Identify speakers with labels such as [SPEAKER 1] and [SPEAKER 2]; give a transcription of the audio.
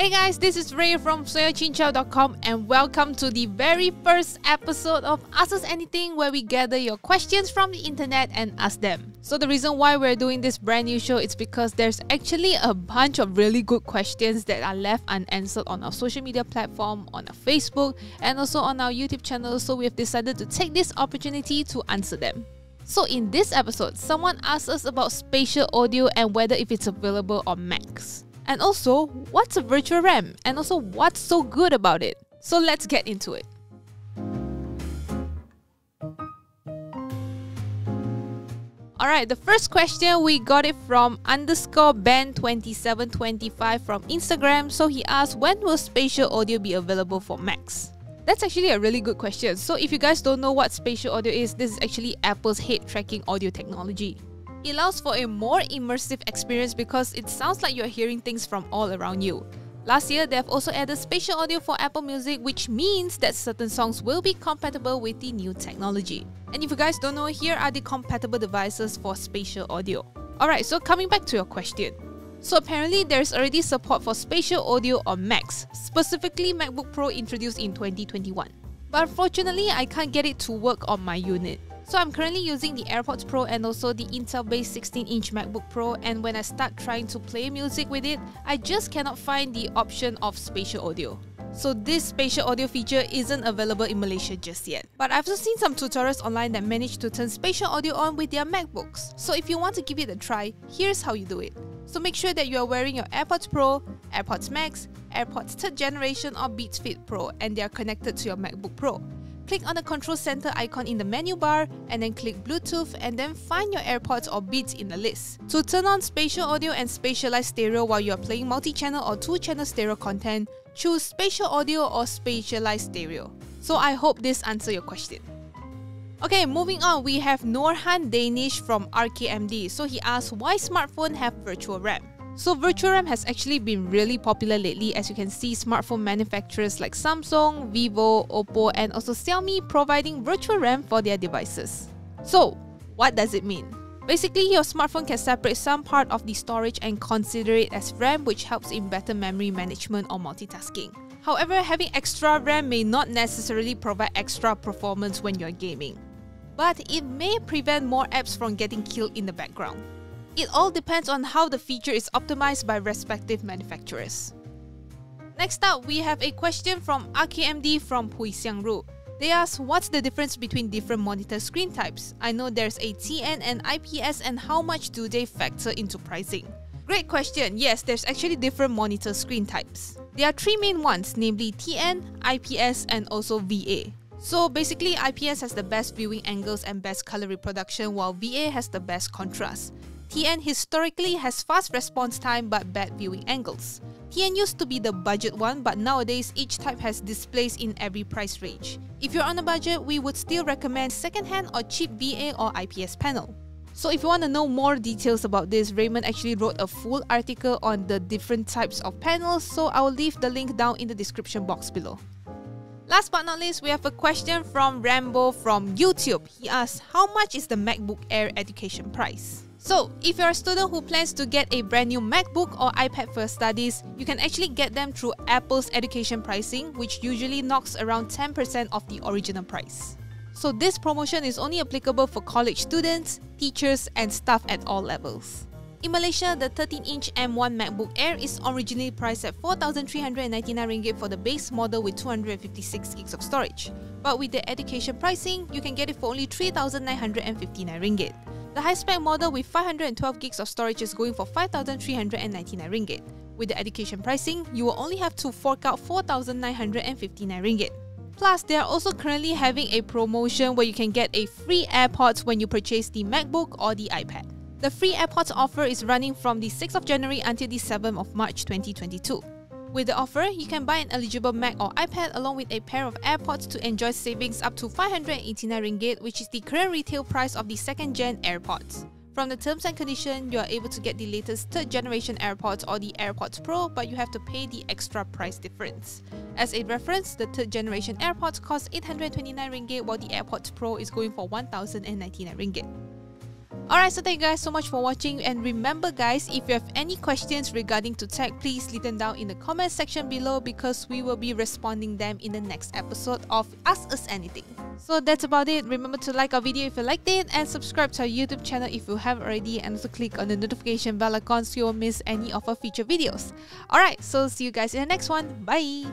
[SPEAKER 1] Hey guys, this is Ray from SoyaCincau.com and welcome to the very first episode of Ask Us Anything where we gather your questions from the internet and ask them. So the reason why we're doing this brand new show is because there's actually a bunch of really good questions that are left unanswered on our social media platform, on our Facebook, and also on our YouTube channel. So we've decided to take this opportunity to answer them. So in this episode, someone asked us about spatial audio and whether if it's available on Macs. And also, what's a virtual RAM? And also, what's so good about it? So let's get into it. Alright, the first question we got it from underscore Ben2725 from Instagram. So he asked, when will spatial audio be available for Macs? That's actually a really good question. So if you guys don't know what spatial audio is, this is actually Apple's head tracking audio technology. It allows for a more immersive experience because it sounds like you're hearing things from all around you. Last year, they've also added spatial audio for Apple Music, which means that certain songs will be compatible with the new technology. And if you guys don't know, here are the compatible devices for spatial audio. Alright, so coming back to your question. So apparently there's already support for spatial audio on Macs, specifically MacBook Pro introduced in 2021. But unfortunately, I can't get it to work on my unit. So I'm currently using the AirPods Pro and also the Intel-based 16-inch MacBook Pro and when I start trying to play music with it, I just cannot find the option of spatial audio. So this spatial audio feature isn't available in Malaysia just yet. But I've also seen some tutorials online that manage to turn spatial audio on with their MacBooks. So if you want to give it a try, here's how you do it. So make sure that you are wearing your AirPods Pro, AirPods Max, AirPods 3rd generation or Beats Fit Pro and they are connected to your MacBook Pro click on the control center icon in the menu bar and then click Bluetooth and then find your AirPods or Beats in the list. To turn on spatial audio and spatialized stereo while you are playing multi-channel or two-channel stereo content, choose spatial audio or spatialized stereo. So I hope this answers your question. Okay, moving on, we have Norhan Danish from RKMD. So he asks, why smartphone have virtual RAM? So virtual RAM has actually been really popular lately as you can see smartphone manufacturers like Samsung, Vivo, Oppo and also Xiaomi providing virtual RAM for their devices. So what does it mean? Basically, your smartphone can separate some part of the storage and consider it as RAM which helps in better memory management or multitasking. However, having extra RAM may not necessarily provide extra performance when you're gaming. But it may prevent more apps from getting killed in the background. It all depends on how the feature is optimized by respective manufacturers. Next up, we have a question from RKMD from Hui Xiang Ru. They ask what's the difference between different monitor screen types? I know there's a TN and IPS and how much do they factor into pricing? Great question. Yes, there's actually different monitor screen types. There are three main ones, namely TN, IPS, and also VA. So basically, IPS has the best viewing angles and best color reproduction, while VA has the best contrast. TN historically has fast response time but bad viewing angles. TN used to be the budget one, but nowadays each type has displays in every price range. If you're on a budget, we would still recommend second-hand or cheap VA or IPS panel. So if you want to know more details about this, Raymond actually wrote a full article on the different types of panels, so I will leave the link down in the description box below. Last but not least, we have a question from Rambo from YouTube. He asks, how much is the MacBook Air education price? So, if you're a student who plans to get a brand new MacBook or iPad for studies, you can actually get them through Apple's education pricing, which usually knocks around 10% of the original price. So, this promotion is only applicable for college students, teachers, and staff at all levels. In Malaysia, the 13-inch M1 MacBook Air is originally priced at 4,399 ringgit for the base model with 256 gigs of storage. But with the education pricing, you can get it for only 3,959 ringgit. The high-spec model with 512 gigs of storage is going for 5,399 ringgit. With the education pricing, you will only have to fork out 4,959 ringgit. Plus, they are also currently having a promotion where you can get a free AirPods when you purchase the MacBook or the iPad. The free AirPods offer is running from the 6th of January until the 7th of March 2022. With the offer, you can buy an eligible Mac or iPad along with a pair of AirPods to enjoy savings up to 589 ringgit, which is the current retail price of the second gen AirPods. From the terms and conditions, you are able to get the latest third generation AirPods or the AirPods Pro, but you have to pay the extra price difference. As a reference, the third generation AirPods cost 829 ringgit while the AirPods Pro is going for 1099 ringgit. Alright, so thank you guys so much for watching and remember guys, if you have any questions regarding to tech, please leave them down in the comment section below because we will be responding them in the next episode of Ask Us Anything. So that's about it. Remember to like our video if you liked it and subscribe to our YouTube channel if you haven't already and also click on the notification bell icon so you won't miss any of our future videos. Alright, so see you guys in the next one. Bye!